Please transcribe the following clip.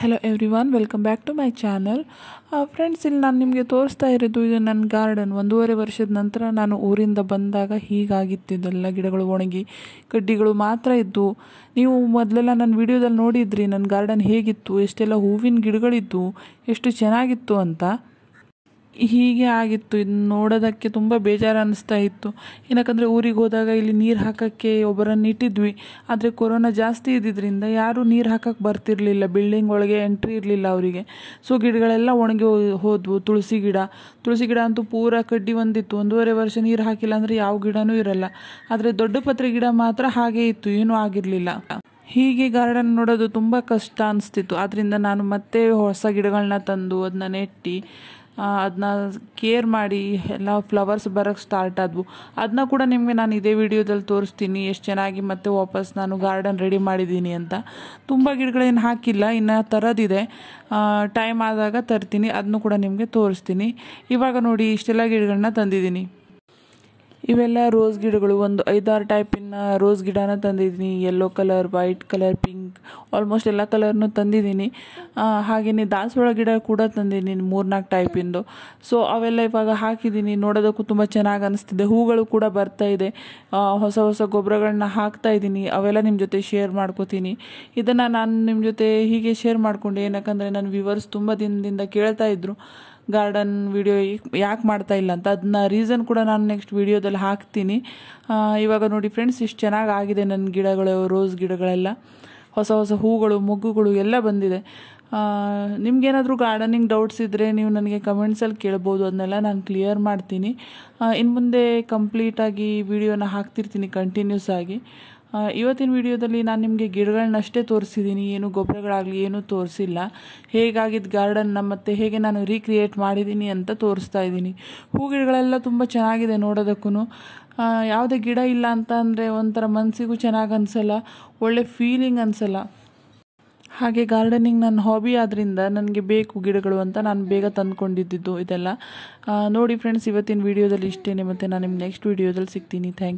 Hello everyone welcome back to my channel friends ಇಲ್ಲಿ ನಾನು ನಿಮಗೆ ತೋರಿಸ್ತಾ ಇರೋದು, ಇದು ನನ್ನ ಗಾರ್ಡನ್ ಒಂದೂವರೆ ವರ್ಷದ ನಂತರ ನಾನು ಊರಿಂದ ಬಂದಾಗ ಹೀಗಾಗಿತ್ತು. ಇದೆಲ್ಲ ಗಿಡಗಳು ಒಣಗಿ, ಕಡ್ಡಿಗಳು ಮಾತ್ರ ಇದ್ದು. ನೀವು ಮೊದಲೆಲ್ಲ ನನ್ನ ವಿಡಿಯೋದಲ್ಲಿ ನೋಡಿದ್ರಿ ನನ್ನ ಗಾರ್ಡನ್ ಹೇಗಿತ್ತು, ಎಷ್ಟೆಲ್ಲ ಹೂವಿನ ಗಿಡಗಳಿದ್ದು, ಎಷ್ಟು ಚೆನ್ನಾಗಿತ್ತು ಅಂತ. ಹೀಗೆ ಆಗಿತ್ತು. ಇದನ್ನ ನೋಡೋದಕ್ಕೆ ತುಂಬ ಬೇಜಾರು ಅನ್ನಿಸ್ತಾ ಇತ್ತು. ಏನಕ್ಕಂದರೆ ಊರಿಗೆ ಹೋದಾಗ ಇಲ್ಲಿ ನೀರು ಹಾಕೋಕ್ಕೆ ಒಬ್ಬರನ್ನು ಇಟ್ಟಿದ್ವಿ. ಆದರೆ ಕೊರೋನಾ ಜಾಸ್ತಿ ಇದ್ದಿದ್ದರಿಂದ ಯಾರೂ ನೀರು ಹಾಕಕ್ಕೆ ಬರ್ತಿರಲಿಲ್ಲ. ಬಿಲ್ಡಿಂಗ್ ಒಳಗೆ ಎಂಟ್ರಿ ಇರಲಿಲ್ಲ ಅವರಿಗೆ. ಸೊ ಗಿಡಗಳೆಲ್ಲ ಒಣಗಿ ಹೋದ್ವು. ತುಳಸಿ ಗಿಡ. ತುಳಸಿ ಗಿಡ ಅಂತೂ ಪೂರ ಕಡ್ಡಿ ಒಂದಿತ್ತು ಒಂದೂವರೆ ವರ್ಷ ನೀರು ಹಾಕಿಲ್ಲ ಅಂದರೆ ಯಾವ ಗಿಡನೂ ಇರಲ್ಲ. ಆದರೆ ದೊಡ್ಡ ಪತ್ರೆ ಗಿಡ ಮಾತ್ರ ಹಾಗೇ ಇತ್ತು. ಏನೂ ಆಗಿರಲಿಲ್ಲ. ಹೀಗೆ ಗಾರ್ಡನ್ ನೋಡೋದು ತುಂಬ ಕಷ್ಟ ಅನಿಸ್ತಿತ್ತು. ಆದ್ದರಿಂದ ನಾನು ಮತ್ತೆ ಹೊಸ ಗಿಡಗಳನ್ನ ತಂದು ಅದನ್ನ ನೆಟ್ಟು ಅದನ್ನ ಕೇರ್ ಮಾಡಿ ಎಲ್ಲ ಫ್ಲವರ್ಸ್ ಬರೋಕ್ಕೆ ಸ್ಟಾರ್ಟ್ ಆದವು. ಅದನ್ನ ಕೂಡ ನಿಮಗೆ ನಾನು ಇದೇ ವಿಡಿಯೋದಲ್ಲಿ ತೋರಿಸ್ತೀನಿ, ಎಷ್ಟು ಚೆನ್ನಾಗಿ ಮತ್ತೆ ವಾಪಸ್ ನಾನು ಗಾರ್ಡನ್ ರೆಡಿ ಮಾಡಿದ್ದೀನಿ ಅಂತ. ತುಂಬ ಗಿಡಗಳೇನು ಹಾಕಿಲ್ಲ, ಇನ್ನು ತರೋದಿದೆ. ಟೈಮ್ ಆದಾಗ ತರ್ತೀನಿ ಅದನ್ನು ಕೂಡ ನಿಮಗೆ ತೋರಿಸ್ತೀನಿ. ಇವಾಗ ನೋಡಿ, ಇಷ್ಟೆಲ್ಲ ಗಿಡಗಳನ್ನ ತಂದಿದ್ದೀನಿ. ಇವೆಲ್ಲ ರೋಸ್ ಗಿಡಗಳು, ಒಂದು ಐದಾರು ಟೈಪಿನ ರೋಸ್ ಗಿಡನ ತಂದಿದ್ದೀನಿ. Yellow colour white colour pink almost ಎಲ್ಲ ಕಲರ್ನೂ ತಂದಿದ್ದೀನಿ. ಹಾಗೆಯೇ ದಾಸವಾಳ ಗಿಡ ಕೂಡ ತಂದಿದ್ದೀನಿ ಮೂರ್ನಾಲ್ಕು ಟೈಪಿಂದು ಸೊ ಅವೆಲ್ಲ ಇವಾಗ ಹಾಕಿದ್ದೀನಿ. ನೋಡೋದಕ್ಕೂ ತುಂಬ ಚೆನ್ನಾಗಿ ಅನಿಸ್ತಿದೆ. ಹೂಗಳು ಕೂಡ ಬರ್ತಾ ಇದೆ. ಹೊಸ ಹೊಸ ಗೊಬ್ಬರಗಳನ್ನ ಹಾಕ್ತಾ ಇದ್ದೀನಿ. ಅವೆಲ್ಲ ನಿಮ್ಮ ಜೊತೆ ಶೇರ್ ಮಾಡ್ಕೋತೀನಿ. ಇದನ್ನು ನಾನು ನಿಮ್ಮ ಜೊತೆ ಹೀಗೆ ಶೇರ್ ಮಾಡ್ಕೊಂಡೆ. ಏನಕ್ಕಂದರೆ ನನ್ನ ವ್ಯೂವರ್ಸ್ ತುಂಬ ದಿನದಿಂದ ಕೇಳ್ತಾ ಇದ್ದರು ಗಾರ್ಡನ್ ವಿಡಿಯೋ ಯಾಕೆ ಮಾಡ್ತಾ ಇಲ್ಲ? ಅಂತ. ಅದನ್ನ ರೀಸನ್ ಕೂಡ ನಾನು ನೆಕ್ಸ್ಟ್ ವಿಡಿಯೋದಲ್ಲಿ ಹಾಕ್ತೀನಿ. ಇವಾಗ ನೋಡಿ ಫ್ರೆಂಡ್ಸ್ ಇಷ್ಟು ಚೆನ್ನಾಗಿ ಆಗಿದೆ ನನ್ನ ಗಿಡಗಳು ರೋಸ್ ಗಿಡಗಳೆಲ್ಲ. ಹೊಸ ಹೊಸ ಹೂಗಳು, ಮೊಗ್ಗುಗಳು ಎಲ್ಲ ಬಂದಿದೆ. ನಿಮಗೇನಾದರೂ ಗಾರ್ಡನಿಂಗ್ ಡೌಟ್ಸ್ ಇದ್ದರೆ ನೀವು ನನಗೆ ಕಮೆಂಟ್ಸಲ್ಲಿ ಕೇಳ್ಬೋದು, ಅದನ್ನೆಲ್ಲ ನಾನು ಕ್ಲಿಯರ್ ಮಾಡ್ತೀನಿ. ಇನ್ನು ಮುಂದೆ ಕಂಪ್ಲೀಟಾಗಿ ವಿಡಿಯೋನ ಹಾಕ್ತಿರ್ತೀನಿ ಕಂಟಿನ್ಯೂಸ್ ಆಗಿ. ಇವತ್ತಿನ ವಿಡಿಯೋದಲ್ಲಿ ನಾನು ನಿಮಗೆ ಗಿಡಗಳನ್ನಷ್ಟೇ ತೋರಿಸಿದ್ದೀನಿ ಏನು ಗೊಬ್ಬರಗಳಾಗಲಿ ಏನೂ ತೋರಿಸಿಲ್ಲ. ಹೇಗಾಗಿದ್ದ ಗಾರ್ಡನ್ನ ಮತ್ತು ಹೇಗೆ ನಾನು ರೀಕ್ರಿಯೇಟ್ ಮಾಡಿದ್ದೀನಿ ಅಂತ ತೋರಿಸ್ತಾ ಇದ್ದೀನಿ ಹೂ ಗಿಡಗಳೆಲ್ಲ ತುಂಬ ಚೆನ್ನಾಗಿದೆ ನೋಡೋದಕ್ಕೂ ಯಾವುದೇ ಗಿಡ ಇಲ್ಲ ಅಂತ ಅಂದರೆ ಒಂಥರ ಮನಸ್ಸಿಗೂ ಚೆನ್ನಾಗಿ ಅನಿಸಲ್ಲ, ಒಳ್ಳೆ ಫೀಲಿಂಗ್ ಅನಿಸಲ್ಲ. ಹಾಗೆ ಗಾರ್ಡನಿಂಗ್ ನನ್ನ ಹಾಬಿ ಆದ್ದರಿಂದ ನನಗೆ ಬೇಕು ಗಿಡಗಳು ಅಂತ ನಾನು ಬೇಗ ತಂದ್ಕೊಂಡಿದ್ದು ಇದೆಲ್ಲ. ನೋಡಿ ಫ್ರೆಂಡ್ಸ್ ಇವತ್ತಿನ ವಿಡಿಯೋದಲ್ಲಿ ಇಷ್ಟೇ ಮತ್ತು ನಾನು ನಿಮ್ಮ ನೆಕ್ಸ್ಟ್ ವೀಡಿಯೋದಲ್ಲಿ ಸಿಗ್ತೀನಿ. ಥ್ಯಾಂಕ್